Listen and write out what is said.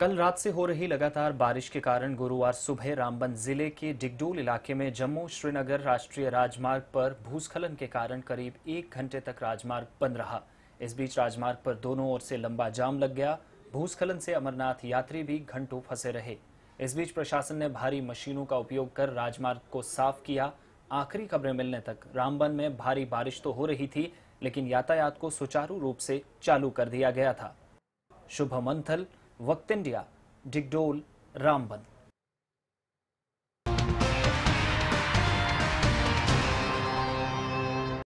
कल रात से हो रही लगातार बारिश के कारण गुरुवार सुबह रामबन ज़िले के डिगडोल इलाके में जम्मू श्रीनगर राष्ट्रीय राजमार्ग पर भूस्खलन के कारण करीब एक घंटे तक राजमार्ग बंद रहा। इस बीच राजमार्ग पर दोनों ओर से लंबा जाम लग गया। भूस्खलन से अमरनाथ यात्री भी घंटों फंसे रहे। इस बीच प्रशासन ने भारी मशीनों का उपयोग कर राजमार्ग को साफ़ किया। आखिरी खबरें मिलने तक रामबन में भारी बारिश तो हो रही थी, लेकिन यातायात को सुचारू रूप से चालू कर दिया गया था। शुभ मंथल वक्त इंडिया डिगडोल रामबन।